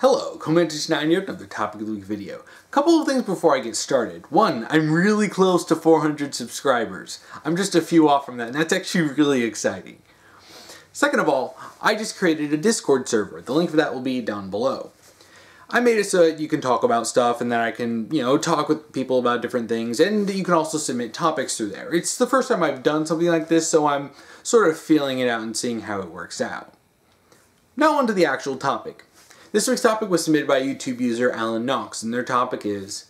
Hello, Coolman229 here, another topic of the week video. A couple of things before I get started. One, I'm really close to 400 subscribers. I'm just a few off from that, and that's actually really exciting. Second of all, I just created a Discord server. The link for that will be down below. I made it so that you can talk about stuff and that I can, you know, talk with people about different things, and you can also submit topics through there. It's the first time I've done something like this, so I'm sort of feeling it out and seeing how it works out. Now on to the actual topic. This week's topic was submitted by YouTube user Allen Knox, and their topic is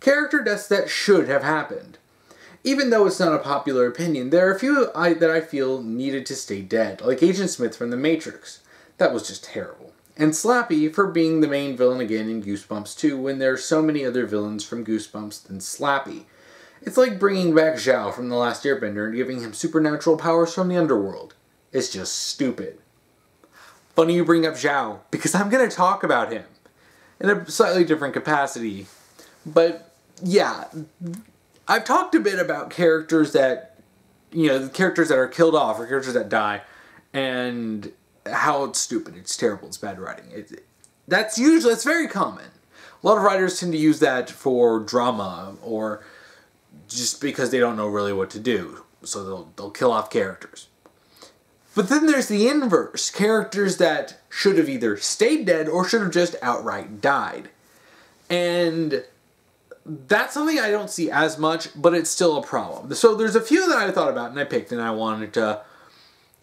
Character deaths that should have happened. Even though it's not a popular opinion, there are a few I, that I feel needed to stay dead, like Agent Smith from The Matrix. That was just terrible and Slappy for being the main villain again in Goosebumps 2 when there are so many other villains from Goosebumps than Slappy. It's like bringing back Zhao from The Last Airbender and giving him supernatural powers from the underworld. It's just stupid. Funny you bring up Zhao, because I'm going to talk about him in a slightly different capacity. But yeah, I've talked a bit about characters that, you know, the characters that are killed off or characters that die, and how it's stupid, it's terrible, it's bad writing. It, that's usually it's very common. A lot of writers tend to use that for drama or just because they don't know really what to do, so they'll they'll kill off characters. But then there's the inverse characters that should have either stayed dead or should have just outright died. And that's something I don't see as much, but it's still a problem. So there's a few that I thought about and I picked and I wanted to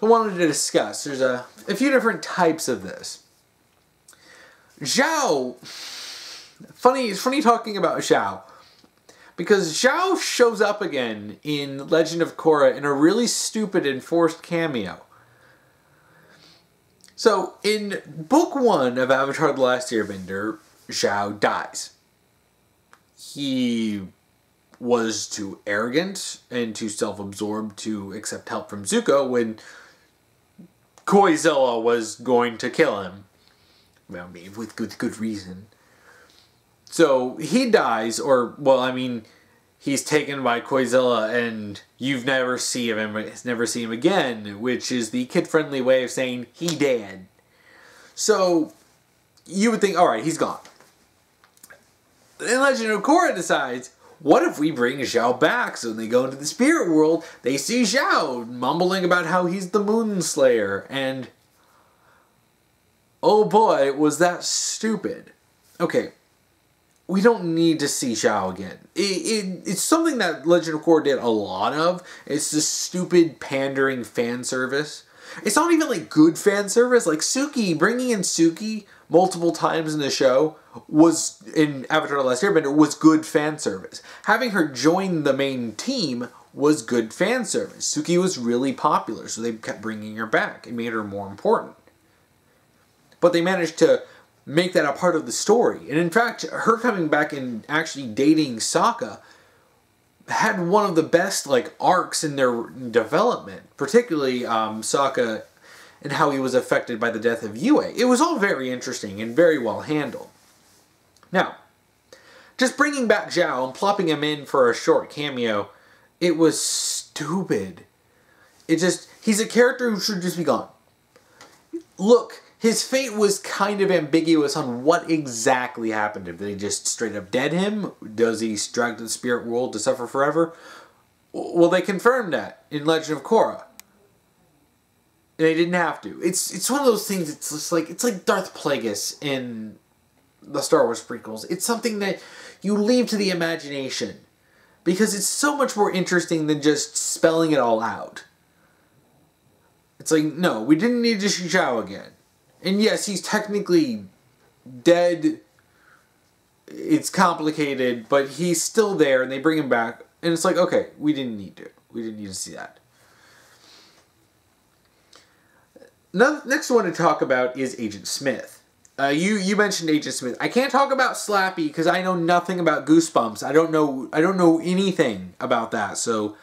I wanted to discuss. There's a, a few different types of this. Zhao, funny, it's funny talking about Zhao, because Zhao shows up again in Legend of Korra in a really stupid and forced cameo. So, in book one of Avatar The Last Airbender, Zhao dies. He was too arrogant and too self absorbed to accept help from Zuko when Koizilla was going to kill him. Well, with good good reason. So he dies, or well, I mean, he's taken by Koizilla, and you've never see him, never see him again, which is the kid-friendly way of saying he dead. So you would think, all right, he's gone. Then Legend of Korra decides, what if we bring Zhao back? So when they go into the spirit world, they see Zhao mumbling about how he's the Moon Slayer, and oh boy, was that stupid. Okay, we don't need to see Zhao again. It, it, it's something that Legend of Korra did a lot of. It's this stupid pandering fan service. It's not even like good fan service. Like Suki, bringing in Suki multiple times in the show was in Avatar: The Last Airbender was good fan service. Having her join the main team was good fan service. Suki was really popular, so they kept bringing her back. It made her more important. But they managed to make that a part of the story. And in fact, her coming back and actually dating Sokka had one of the best like arcs in their development, particularly um, Sokka and how he was affected by the death of Yue. It was all very interesting and very well handled. Now, just bringing back Zhao and plopping him in for a short cameo, it was stupid. It just, he's a character who should just be gone. Look, his fate was kind of ambiguous on what exactly happened. Did they just straight up dead him? Does he drag to the spirit world to suffer forever? Well, they confirmed that in Legend of Korra. And they didn't have to. It's it's one of those things. It's just like it's like Darth Plagueis in the Star Wars prequels. It's something that you leave to the imagination because it's so much more interesting than just spelling it all out. It's like no, we didn't need to see Zhao again. And yes, he's technically dead. It's complicated, but he's still there, and they bring him back, and it's like okay, we didn't need to. We didn't need to see that. next one to talk about is Agent Smith. Uh, you you mentioned Agent Smith. I can't talk about Slappy because I know nothing about Goosebumps. I don't know I don't know anything about that, so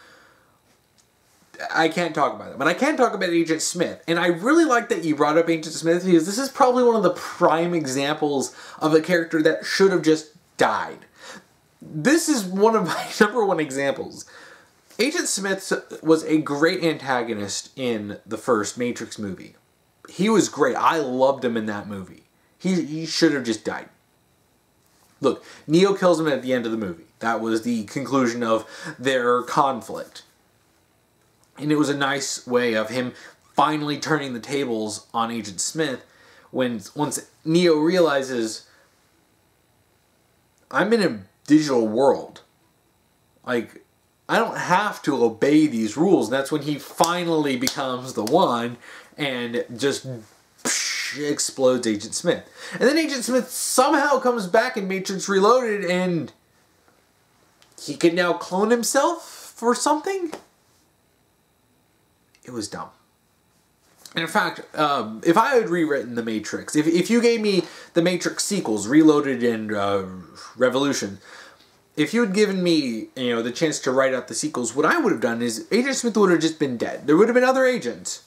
I can't talk about it. But I can talk about Agent Smith, and I really like that you brought up Agent Smith because this is probably one of the prime examples of a character that should have just died. This is one of my number one examples. Agent Smith was a great antagonist in the first Matrix movie he was great. I loved him in that movie. He, he should have just died. Look, Neo kills him at the end of the movie. That was the conclusion of their conflict. And it was a nice way of him finally turning the tables on Agent Smith when once Neo realizes I'm in a digital world. Like I don't have to obey these rules. And that's when he finally becomes the one and just psh, explodes Agent Smith. And then Agent Smith somehow comes back in Matrix Reloaded and he can now clone himself for something? It was dumb. And in fact, um, if I had rewritten The Matrix, if, if you gave me the Matrix sequels, Reloaded and uh, Revolution, if you had given me, you know, the chance to write out the sequels, what I would have done is Agent Smith would have just been dead. There would have been other agents,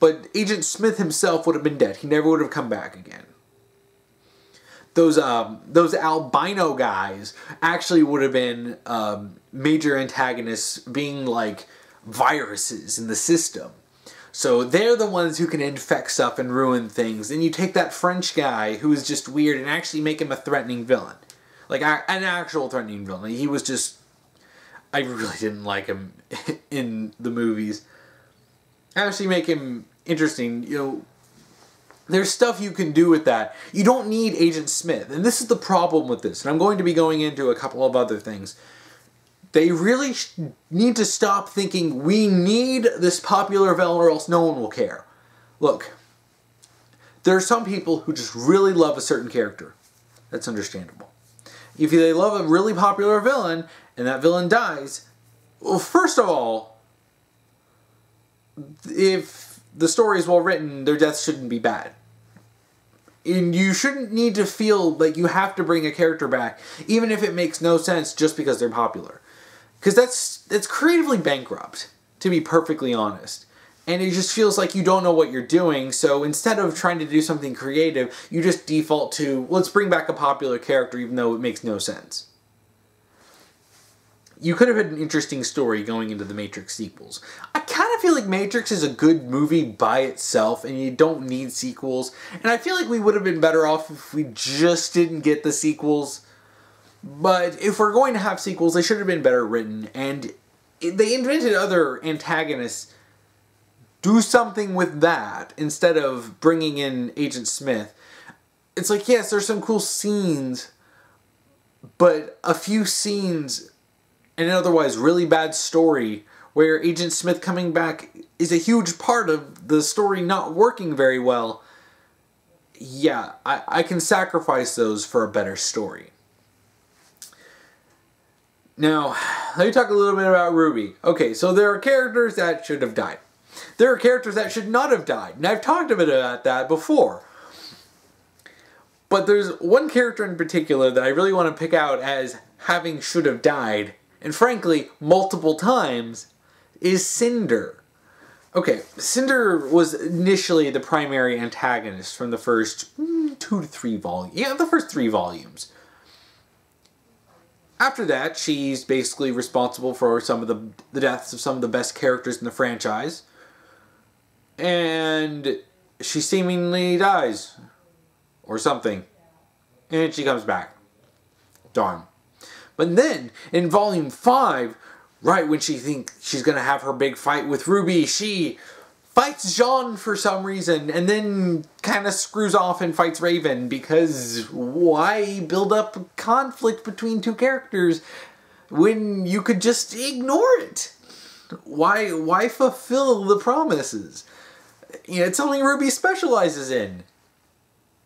but Agent Smith himself would have been dead. He never would have come back again. Those um, those albino guys actually would have been um, major antagonists, being like viruses in the system. So they're the ones who can infect stuff and ruin things. And you take that French guy who is just weird and actually make him a threatening villain. Like an actual threatening villain. He was just. I really didn't like him in the movies. Actually, make him interesting. You know, there's stuff you can do with that. You don't need Agent Smith. And this is the problem with this. And I'm going to be going into a couple of other things. They really need to stop thinking we need this popular villain or else no one will care. Look, there are some people who just really love a certain character. That's understandable. If they love a really popular villain and that villain dies, well, first of all, if the story is well written, their deaths shouldn't be bad. And you shouldn't need to feel like you have to bring a character back, even if it makes no sense just because they're popular. Because that's, that's creatively bankrupt, to be perfectly honest. And it just feels like you don't know what you're doing, so instead of trying to do something creative, you just default to, let's bring back a popular character even though it makes no sense you could have had an interesting story going into the Matrix sequels. I kind of feel like Matrix is a good movie by itself and you don't need sequels. And I feel like we would have been better off if we just didn't get the sequels. But if we're going to have sequels, they should have been better written. And they invented other antagonists. Do something with that instead of bringing in Agent Smith. It's like, yes, there's some cool scenes, but a few scenes and an otherwise really bad story where Agent Smith coming back is a huge part of the story not working very well, yeah, I, I can sacrifice those for a better story. Now, let me talk a little bit about RWBY. Okay, so there are characters that should have died. There are characters that should not have died, and I've talked a bit about that before. But there's one character in particular that I really want to pick out as having should have died, and frankly, multiple times, is Cinder. Okay, Cinder was initially the primary antagonist from the first mm, two to three volumes. Yeah, the first three volumes. After that, she's basically responsible for some of the, the deaths of some of the best characters in the franchise. And she seemingly dies. Or something. And she comes back. Darn. But then in volume 5, right when she thinks she's going to have her big fight with Ruby, she fights Yang for some reason and then kind of screws off and fights Raven because why build up conflict between two characters when you could just ignore it? Why why fulfill the promises? You know, it's something RWBY specializes in.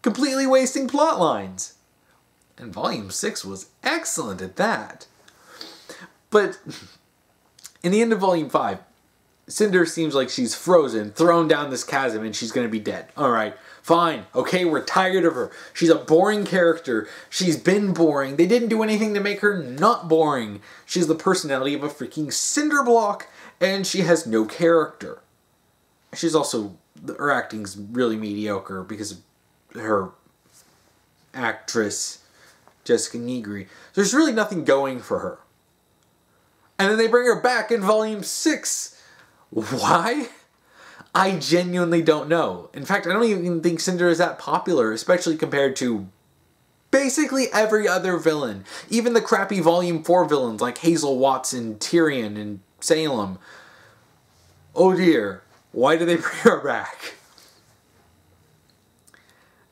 Completely wasting plot lines. And Volume 6 was excellent at that. But in the end of Volume 5, Cinder seems like she's frozen, thrown down this chasm, and she's going to be dead. Alright, fine. Okay, we're tired of her. She's a boring character. She's been boring. They didn't do anything to make her not boring. She's the personality of a freaking cinder block, and she has no character. She's also, her acting's really mediocre because of her actress Jessica Negri. There's really nothing going for her. And then they bring her back in volume 6. Why? I genuinely don't know. In fact, I don't even think Cinder is that popular, especially compared to basically every other villain. Even the crappy Volume 4 villains like Hazel Watson, Tyrian, and Salem. Oh dear, why do they bring her back?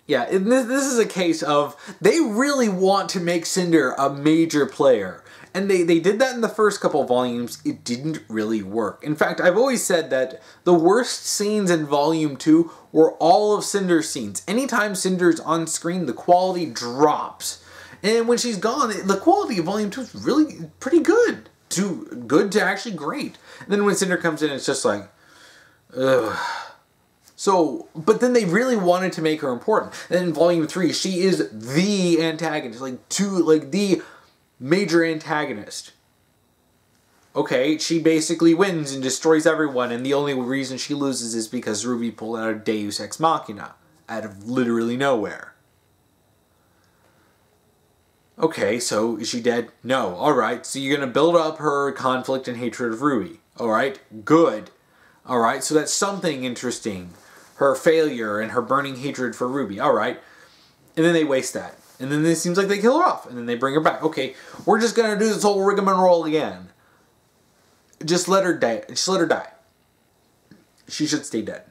Yeah, this, this is a case of they really want to make Cinder a major player. And they, they did that in the first couple volumes. It didn't really work. In fact, I've always said that the worst scenes in Volume 2 were all of Cinder's scenes. Anytime Cinder's on screen, the quality drops. And when she's gone, the quality of Volume 2 is really pretty good. To good to actually great. And then when Cinder comes in, it's just like, ugh. So, but then they really wanted to make her important. And in Volume 3, she is the antagonist. Like, two, like, the major antagonist. Okay, she basically wins and destroys everyone, and the only reason she loses is because Ruby pulled out a Deus Ex Machina out of literally nowhere. Okay, so is she dead? No. Alright, so you're gonna build up her conflict and hatred of Ruby. Alright, good. Alright, so that's something interesting. Her failure and her burning hatred for Ruby. Alright. And then they waste that. And then it seems like they kill her off. And then they bring her back. Okay, we're just gonna do this whole rigmarole again. Just let her die. Just let her die. She should stay dead.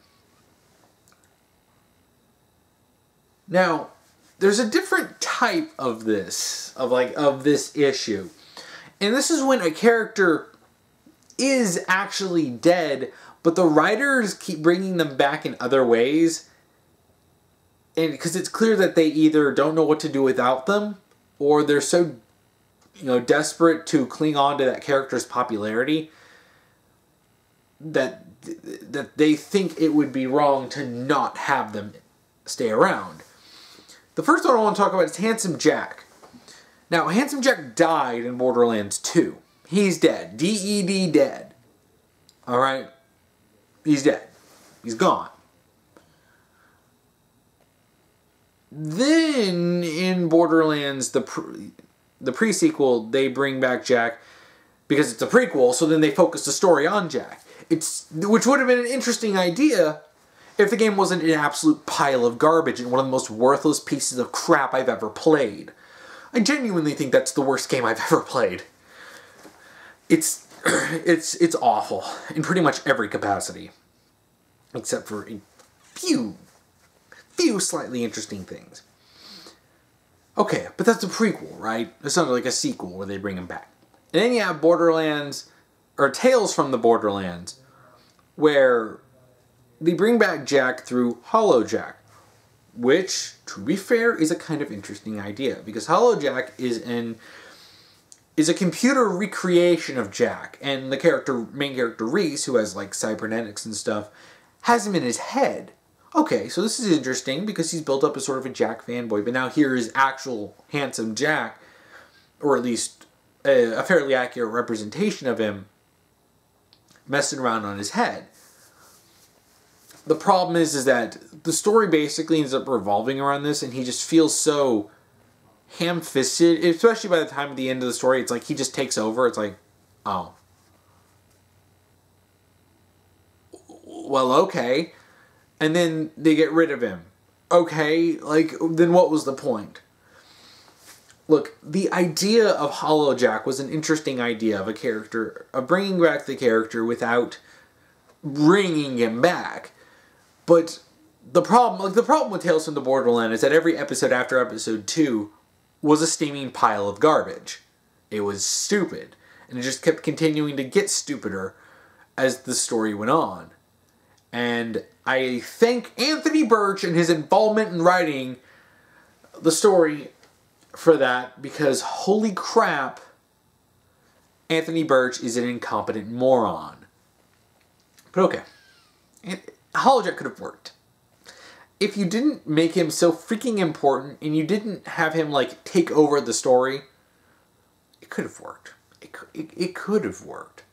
Now, there's a different type of this, of like, of this issue. And this is when a character is actually dead, but the writers keep bringing them back in other ways and because it's clear that they either don't know what to do without them or they're so you know desperate to cling on to that character's popularity that that they think it would be wrong to not have them stay around. The first one I want to talk about is Handsome Jack. Now, Handsome Jack died in Borderlands 2. He's dead. D-E-D dead. Alright? He's dead. He's gone. Then in Borderlands, the pre- the pre-sequel, they bring back Jack because it's a prequel. So then they focus the story on Jack. It's which would have been an interesting idea if the game wasn't an absolute pile of garbage and one of the most worthless pieces of crap I've ever played. I genuinely think that's the worst game I've ever played. It's it's it's awful in pretty much every capacity, except for a few few slightly interesting things. Okay, but that's a prequel, right? It's not like a sequel where they bring him back. And then you have Borderlands, or Tales from the Borderlands, where they bring back Jack through Hollow Jack, which, to be fair, is a kind of interesting idea because Hollow Jack is an is a computer recreation of Jack, and the character main character Rhys, who has like cybernetics and stuff, has him in his head. Okay, so this is interesting because he's built up as sort of a Jack fanboy, but now here is actual handsome Jack, or at least a, a fairly accurate representation of him, messing around on his head. The problem is, is that the story basically ends up revolving around this, and he just feels so ham-fisted, especially by the time at the end of the story. It's like he just takes over. It's like, oh, well, okay and then they get rid of him. Okay, like, then what was the point? Look, the idea of Hollow Jack was an interesting idea of a character, of bringing back the character without bringing him back. But the problem, like the problem with Tales from the Borderland is that every episode after episode two was a steaming pile of garbage. It was stupid, and it just kept continuing to get stupider as the story went on. And I thank Anthony Burch and his involvement in writing the story for that because holy crap, Anthony Burch is an incompetent moron. But okay. Hollow Jack could have worked. If you didn't make him so freaking important and you didn't have him like take over the story, it could have worked. It, it, it could have worked.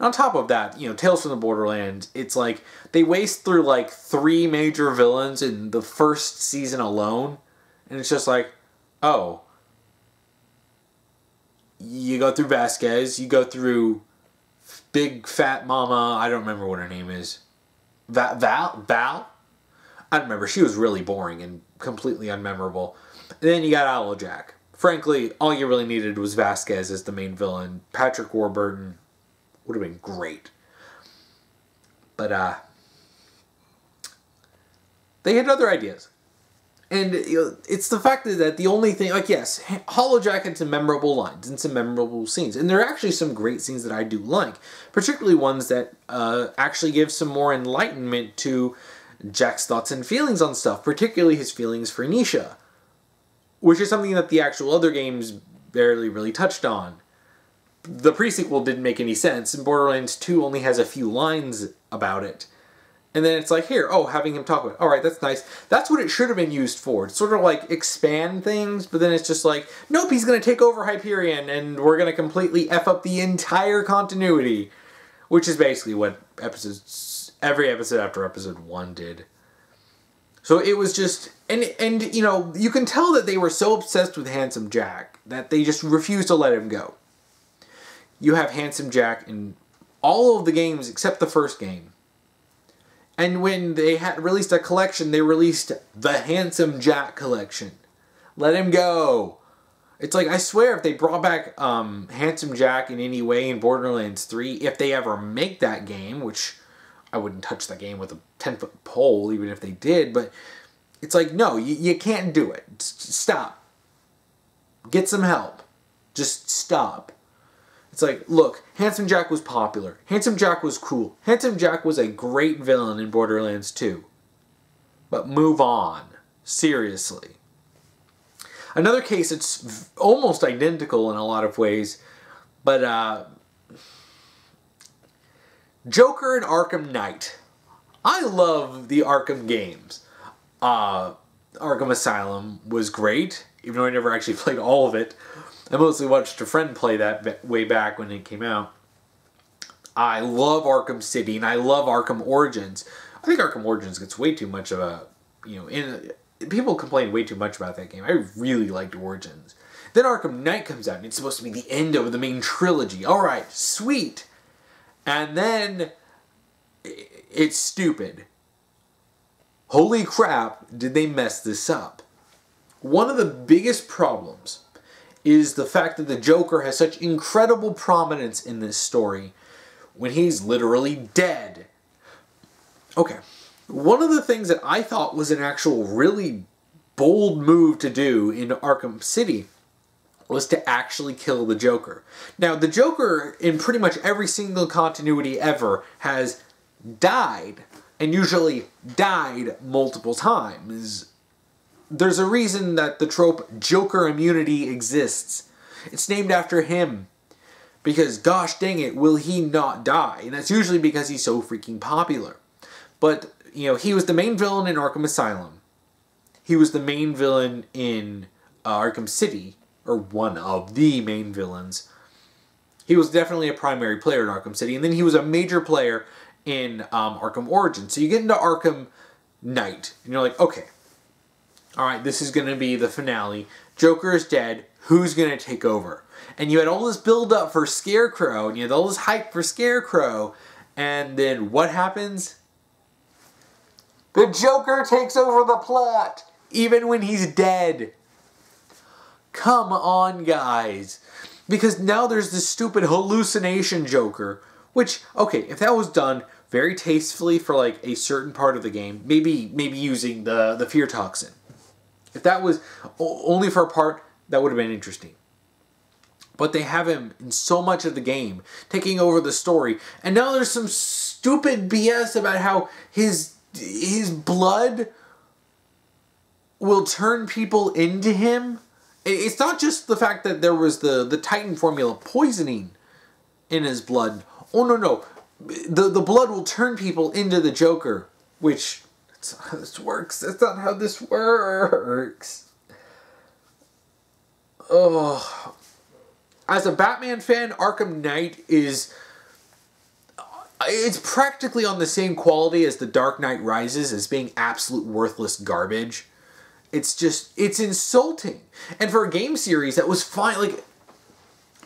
And on top of that, you know, Tales from the Borderlands, it's like they waste through like three major villains in the first season alone. And it's just like, oh. You go through Vasquez, you go through Big Fat Mama, I don't remember what her name is. Val, Val, Val. I don't remember. She was really boring and completely unmemorable. And then you got Jack. Frankly, all you really needed was Vasquez as the main villain. Patrick Warburton would have been great. But uh they had other ideas. And you know, it's the fact that the only thing, like, yes, Jack had some memorable lines and some memorable scenes. And there are actually some great scenes that I do like, particularly ones that uh, actually give some more enlightenment to Jack's thoughts and feelings on stuff, particularly his feelings for Nisha, which is something that the actual other games barely really touched on. The prequel didn't make any sense, and Borderlands 2 only has a few lines about it. And then it's like, here, oh, having him talk about it. All right, that's nice. That's what it should have been used for. It's sort of like expand things, but then it's just like, nope, he's going to take over Hyperion and we're going to completely F up the entire continuity. Which is basically what episodes, every episode after episode one did. So it was just, and, and, you know, you can tell that they were so obsessed with Handsome Jack that they just refused to let him go. You have Handsome Jack in all of the games except the first game and when they had released a collection, they released the Handsome Jack collection. Let him go. It's like I swear if they brought back um, Handsome Jack in any way in Borderlands 3, if they ever make that game, which I wouldn't touch that game with a 10 foot pole even if they did, but it's like, no, you, you can't do it. stop. Get some help. Just stop. It's like, look, Handsome Jack was popular. Handsome Jack was cool. Handsome Jack was a great villain in Borderlands 2. But move on. Seriously. Another case it's almost identical in a lot of ways, but uh, Joker and Arkham Knight. I love the Arkham games. Uh, Arkham Asylum was great, even though I never actually played all of it. I mostly watched a friend play that way back when it came out. I love Arkham City and I love Arkham Origins. I think Arkham Origins gets way too much of a, you know, in people complain way too much about that game. I really liked Origins. Then Arkham Knight comes out and it's supposed to be the end of the main trilogy. All right, sweet. And then it's stupid. Holy crap, did they mess this up? One of the biggest problems is the fact that the Joker has such incredible prominence in this story when he's literally dead. Okay, one of the things that I thought was an actual really bold move to do in Arkham City was to actually kill the Joker. Now, the Joker, in pretty much every single continuity ever, has died, and usually died multiple times there's a reason that the trope Joker immunity exists. It's named after him. Because gosh dang it, will he not die? And that's usually because he's so freaking popular. But, you know, he was the main villain in Arkham Asylum. He was the main villain in uh, Arkham City, or one of the main villains. He was definitely a primary player in Arkham City, and then he was a major player in um, Arkham Origins. So you get into Arkham Knight, and you're like, okay, all right, this is going to be the finale. Joker is dead. Who's going to take over? And you had all this build up for Scarecrow, and you had all this hype for Scarecrow, and then what happens? The Joker takes over the plot, even when he's dead. Come on, guys. Because now there's this stupid hallucination Joker, which, okay, if that was done very tastefully for like a certain part of the game, maybe maybe using the, the fear toxin if that was only for a part, that would have been interesting. But they have him in so much of the game, taking over the story. And now there's some stupid BS about how his his blood will turn people into him. It's not just the fact that there was the, the Titan formula poisoning in his blood. Oh no no. The the blood will turn people into the Joker, which that's not how this works. That's not how this works. Oh. As a Batman fan, Arkham Knight is. It's practically on the same quality as The Dark Knight Rises as being absolute worthless garbage. It's just. It's insulting. And for a game series that was fine, like.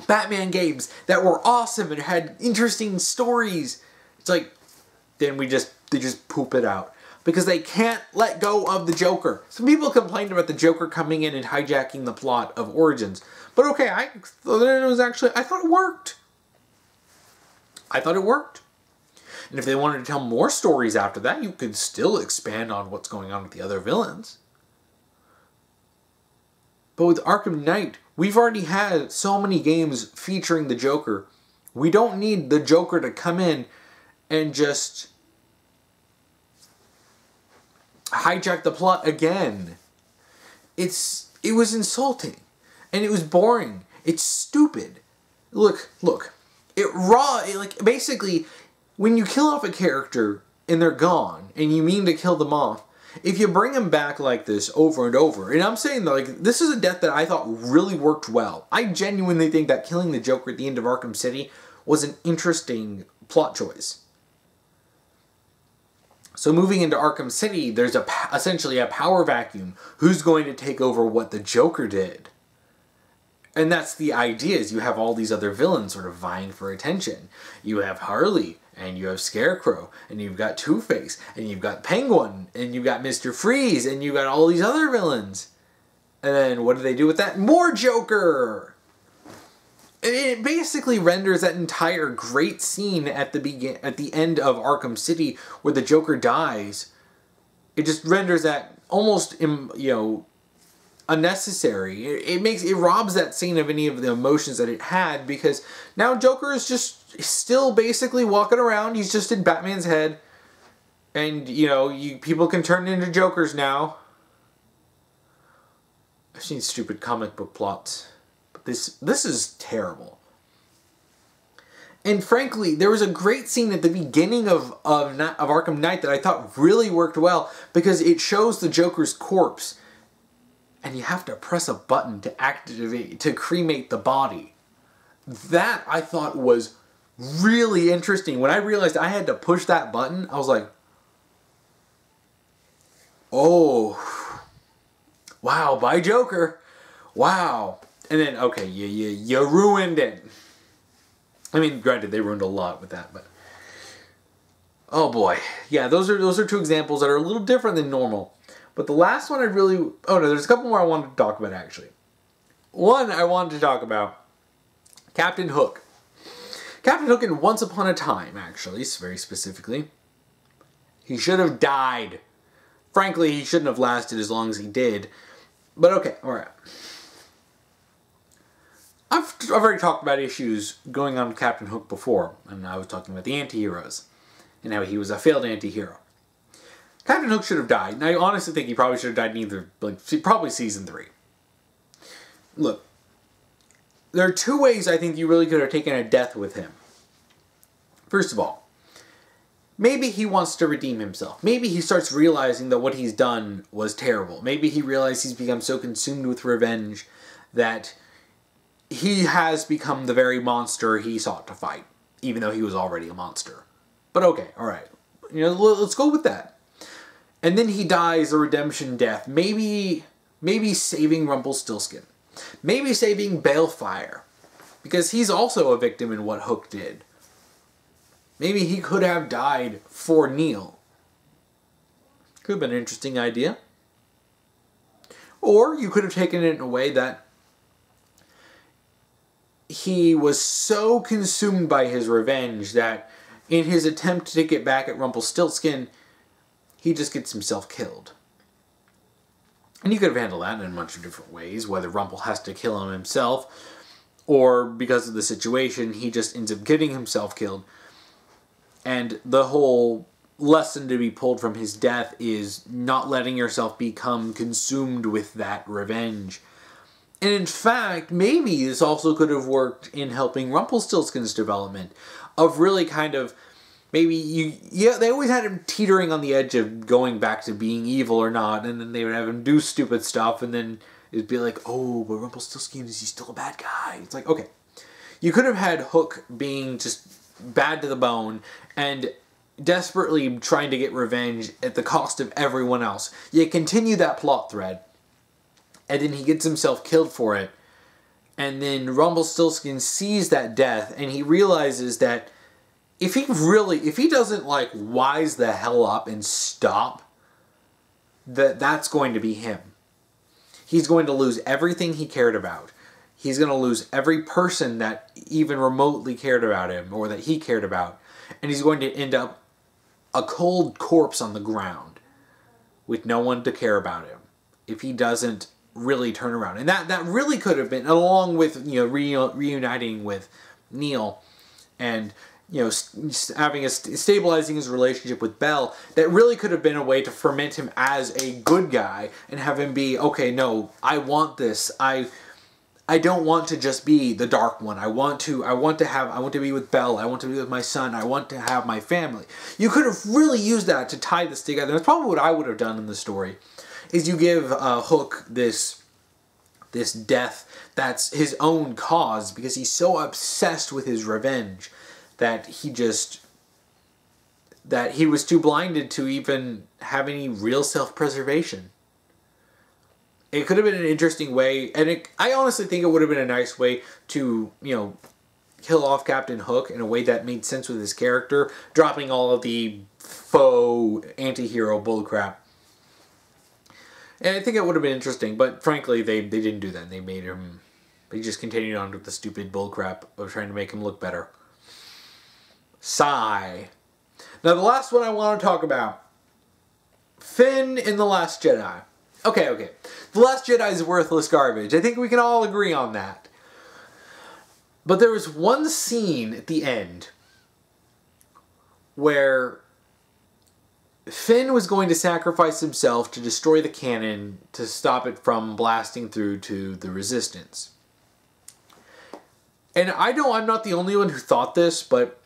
Batman games that were awesome and had interesting stories. It's like, then we just they just poop it out because they can't let go of the Joker. Some people complained about the Joker coming in and hijacking the plot of Origins, but okay, I thought it was actually I thought it worked. I thought it worked. And if they wanted to tell more stories after that, you could still expand on what's going on with the other villains. But with Arkham Knight, we've already had so many games featuring the Joker. We don't need the Joker to come in and just hijack the plot again. It's it was insulting and it was boring. It's stupid. Look, look. It raw it, like basically when you kill off a character and they're gone and you mean to kill them off, if you bring them back like this over and over, and I'm saying that like this is a death that I thought really worked well. I genuinely think that killing the Joker at the end of Arkham City was an interesting plot choice. So moving into Arkham City, there's a essentially a power vacuum. Who's going to take over what the Joker did? And that's the idea is you have all these other villains sort of vying for attention. You have Harley, and you have Scarecrow, and you've got Two Face, and you've got Penguin, and you've got Mister Freeze, and you've got all these other villains. And then what do they do with that? More Joker. It basically renders that entire great scene at the begin at the end of Arkham City where the Joker dies. It just renders that almost you know unnecessary. It, it, makes it robs that scene of any of the emotions that it had because now Joker is just still basically walking around. He's just in Batman's head, and you know, you people can turn into Jokers now. I've seen stupid comic book plots, this this is terrible. And frankly, there was a great scene at the beginning of, of, of Arkham Knight that I thought really worked well because it shows the Joker's corpse and you have to press a button to activate to cremate the body. That I thought was really interesting. When I realized I had to push that button, I was like, "Oh, wow, by Joker, wow." And then okay, you you you ruined it. I mean, granted, they ruined a lot with that, but oh boy, yeah, those are those are two examples that are a little different than normal. But the last one I really oh no, there's a couple more I wanted to talk about actually. One I wanted to talk about Captain Hook. Captain Hook in Once Upon a Time, actually, very specifically. He should have died. Frankly, he shouldn't have lasted as long as he did. But okay, alright. I've, already talked about issues going on with Captain Hook before, and I was talking about the anti-heroes, and how he was a failed anti-hero. Captain Hook should have died, and I honestly think he probably should have died in either, like, probably season three. Look, there are two ways I think you really could have taken a death with him. First of all, maybe he wants to redeem himself. Maybe he starts realizing that what he's done was terrible. Maybe he realizes he's become so consumed with revenge that he has become the very monster he sought to fight, even though he was already a monster. But okay, all right. You know, let's go with that. And then he dies a redemption death. Maybe maybe saving Rumpelstiltskin. Maybe saving Baelfire, because he's also a victim in what Hook did. Maybe he could have died for Neal. Could have been an interesting idea. Or you could have taken it in a way that he was so consumed by his revenge that in his attempt to get back at Rumpelstiltskin, he just gets himself killed. And you could have handled that in a bunch of different ways, whether Rumple has to kill him himself, or because of the situation, he just ends up getting himself killed. And the whole lesson to be pulled from his death is not letting yourself become consumed with that revenge. And in fact, maybe this also could have worked in helping Rumpelstiltskin's development of really kind of maybe you yeah they always had him teetering on the edge of going back to being evil or not and then they would have him do stupid stuff and then it'd be like oh but Rumpelstiltskin is he still a bad guy? It's like okay. You could have had Hook being just bad to the bone and desperately trying to get revenge at the cost of everyone else. You continue that plot thread and then he gets himself killed for it and then Rumpelstiltskin sees that death and he realizes that if he really, if he doesn't like wise the hell up and stop, that that's going to be him. He's going to lose everything he cared about. He's going to lose every person that even remotely cared about him or that he cared about. And he's going to end up a cold corpse on the ground with no one to care about him if he doesn't really turn around. And that, that really could have been, along with, you know, re- reuniting with Neal and you know, having a stabilizing his relationship with Belle, that really could have been a way to ferment him as a good guy and have him be okay. No, I want this. I, I don't want to just be the dark one. I want to. I want to have. I want to be with Belle. I want to be with my son. I want to have my family. You could have really used that to tie this together. That's probably what I would have done in the story. Is you give uh, Hook this this death that's his own cause because he's so obsessed with his revenge that he just that he was too blinded to even have any real self-preservation. It could have been an interesting way, and it, I honestly think it would have been a nice way to, you know, kill off Captain Hook in a way that made sense with his character, dropping all of the faux anti-hero bullcrap. And I think it would have been interesting, but frankly, they, they didn't do that. They made him, they just continued on with the stupid bullcrap of trying to make him look better. Sigh. Now, the last one I want to talk about Finn in The Last Jedi. Okay, okay. The Last Jedi is worthless garbage. I think we can all agree on that. But there was one scene at the end where Finn was going to sacrifice himself to destroy the cannon to stop it from blasting through to the resistance. And I know I'm not the only one who thought this, but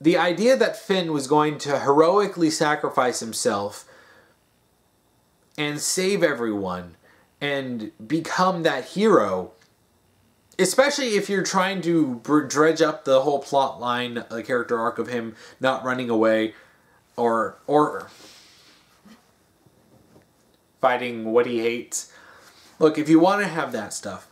the idea that Finn was going to heroically sacrifice himself and save everyone and become that hero especially if you're trying to dredge up the whole plot line the character arc of him not running away or or fighting what he hates look if you want to have that stuff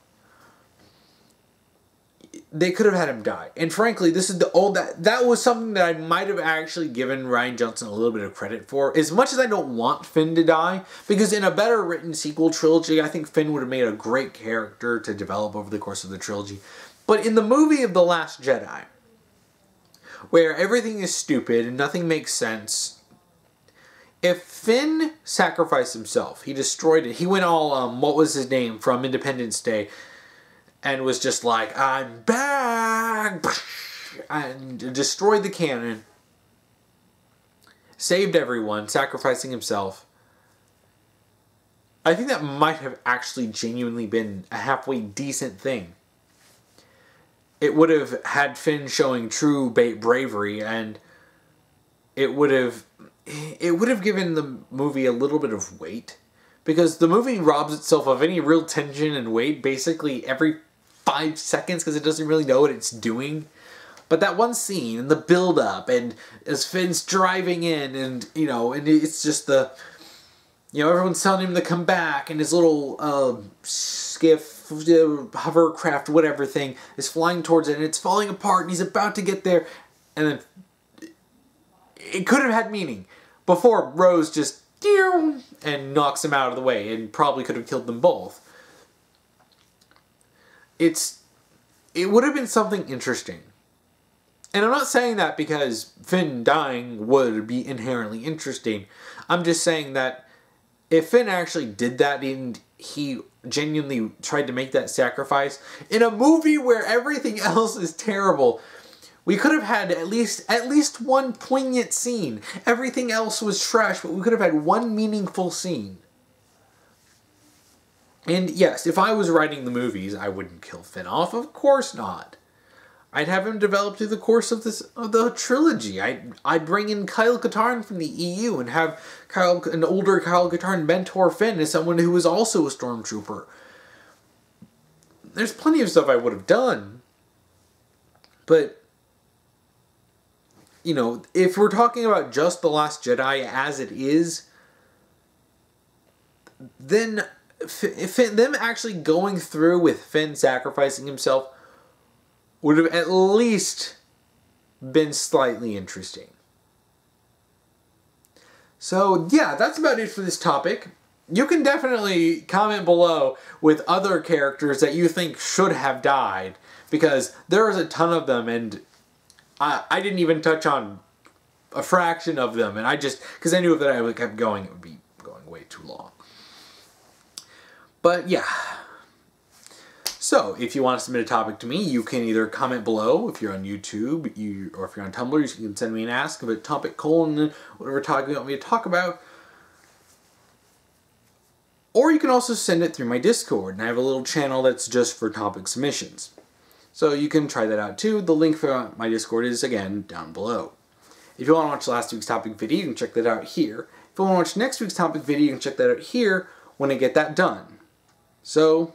they could have had him die. And frankly, this is the old that that was something that I might have actually given Rian Johnson a little bit of credit for. As much as I don't want Finn to die, because in a better written sequel trilogy, I think Finn would have made a great character to develop over the course of the trilogy. But in the movie of The Last Jedi, where everything is stupid and nothing makes sense, if Finn sacrificed himself, he destroyed it. He went all um, what was his name from Independence Day and was just like, I'm back! And destroyed the cannon. Saved everyone, sacrificing himself. I think that might have actually genuinely been a halfway decent thing. It would have had Finn showing true bravery, and it would have it would have given the movie a little bit of weight because the movie robs itself of any real tension and weight basically every five seconds because it doesn't really know what it's doing. But that one scene and the build up and as Finn's driving in and you know and it's just the you know everyone's telling him to come back and his little uh, skiff hovercraft whatever thing is flying towards it and it's falling apart and he's about to get there and then it could have had meaning before Rose just and knocks him out of the way and probably could have killed them both it's it would have been something interesting. And I'm not saying that because Finn dying would be inherently interesting. I'm just saying that if Finn actually did that and he genuinely tried to make that sacrifice in a movie where everything else is terrible, we could have had at least at least one poignant scene. Everything else was trash, but we could have had one meaningful scene. And yes, if I was writing the movies, I wouldn't kill Finn off. Of course not. I'd have him develop through the course of this of the trilogy. I'd I'd bring in Kyle Katarn from the EU and have Kyle an older Kyle Katarn mentor Finn as someone who was also a stormtrooper. There's plenty of stuff I would have done, but you know, if we're talking about just the Last Jedi as it is, then Finn, them actually going through with Finn sacrificing himself would have at least been slightly interesting. So yeah, that's about it for this topic. You can definitely comment below with other characters that you think should have died because there is a ton of them and I, I didn't even touch on a fraction of them and I just because I knew if that I kept going it would be going way too long. But yeah, so, if you want to submit a topic to me, you can either comment below if you're on YouTube, you, or if you're on Tumblr, you can send me an ask of a topic colon and whatever topic you want me to talk about. Or you can also send it through my Discord, and I have a little channel that's just for topic submissions. So you can try that out too. The link for my Discord is, again, down below. If you want to watch last week's topic video, you can check that out here. If you want to watch next week's topic video, you can check that out here when I get that done. So,